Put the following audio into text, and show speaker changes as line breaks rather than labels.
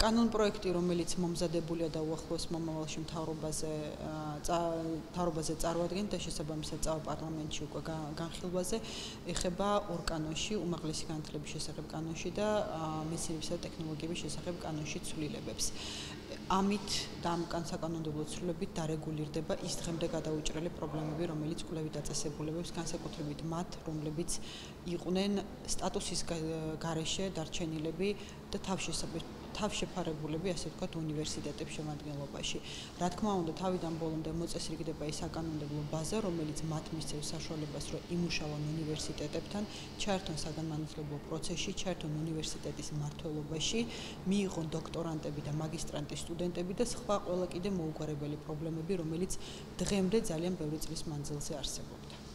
კანონპროექტი, რომელიც მომზადებულია და უახლოეს მომავალში მთავრობაზე მთავრობაზე წარმოადგენდა შესაბამისად წავა პარლამენტში უკვე განხილვაზე, ეხება ორ კანონში, უმაღლესი განათლების შესახებ კანონში და მეცნიერებისა და ტექნოლოგიების შესახებ კანონში ცვლილებებს. ამით და ამ კანონსაკანონმდებლო ცვლილებებით დარეგულირდება ის დღემდე გადაუჭრელი პრობლემები, რომელიც კვლევით დაწესებულებებს განსაკუთრებით მათ, რომლებიც იყვნენ სტატუსის გარეშე დარჩენილები და თავშესაფრები თავშეფარებულები, ასე ვთქვათ, უნივერსიტეტების შემადგენლობაში. რა თქმა უნდა, თავიდან ბოლომდე მოწესრიგდება ის აკანონმდებლო ბაზა, რომელიც მათ მისცემს საშუალებას, რომ იმუშავონ უნივერსიტეტებთან, ჩაერთონ საგანმანათლებლო პროცესში, ჩაერთონ უნივერსიტეტის მმართველობაში, მიიღონ დოქტორანტები და მაგისტრანტი სტუდენტები და სხვა ყველა კიდე მოუგვარებელი პრობლემები, რომელიც დღემდე ძალიან ბევრი წლის მანძილზე არსებობდა.